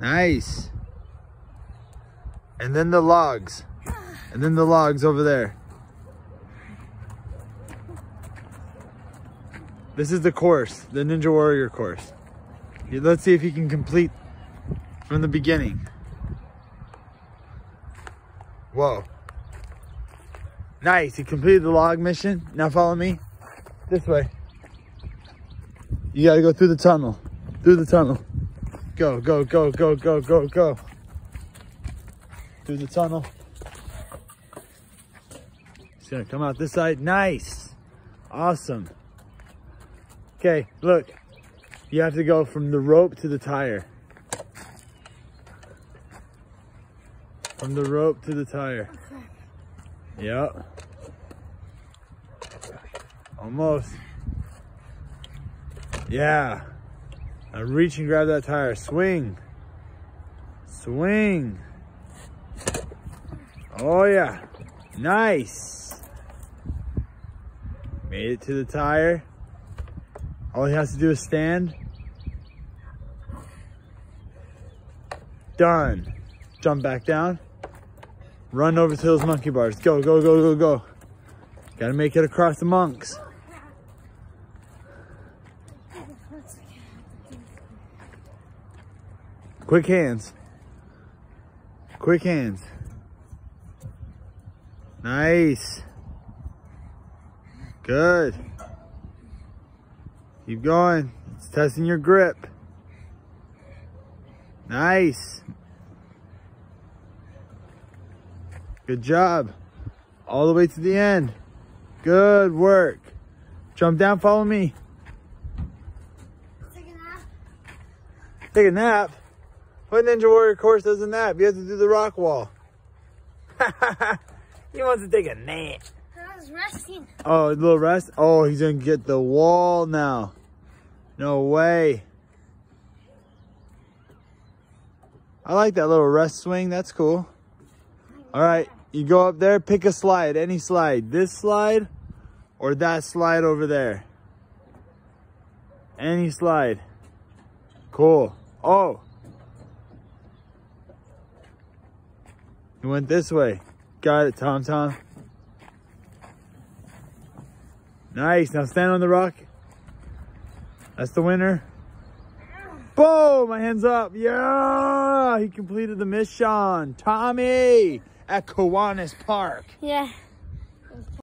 Nice. And then the logs. And then the logs over there. This is the course, the Ninja Warrior course. Let's see if he can complete from the beginning. Whoa. Nice, he completed the log mission. Now follow me. This way. You gotta go through the tunnel. Through the tunnel. Go, go, go, go, go, go, go. Through the tunnel. It's gonna come out this side. Nice. Awesome. Okay, look. You have to go from the rope to the tire. From the rope to the tire. Yep. Almost. Yeah. Now reach and grab that tire. Swing. Swing. Oh yeah. Nice. Made it to the tire. All he has to do is stand. Done. Jump back down. Run over to those monkey bars. Go, go, go, go, go. Gotta make it across the monks. Quick hands. Quick hands. Nice. Good. Keep going. It's testing your grip. Nice. Good job. All the way to the end. Good work. Jump down, follow me. Take a nap. Take a nap. What Ninja Warrior course does a nap? You have to do the rock wall. he wants to take a nap. I was resting. Oh, a little rest? Oh, he's gonna get the wall now. No way. I like that little rest swing. That's cool. All right, you go up there, pick a slide, any slide. This slide or that slide over there. Any slide. Cool. Oh. You went this way. Got it, Tom Tom. Nice. Now stand on the rock. That's the winner. Boom! My hands up. Yeah! He completed the mission. Tommy at Kiwanis Park. Yeah.